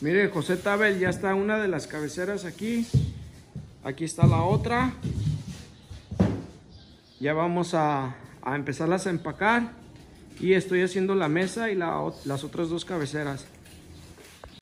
Mire, José Tabel, ya está una de las cabeceras aquí. Aquí está la otra. Ya vamos a, a empezarlas a empacar. Y estoy haciendo la mesa y las otras dos cabeceras.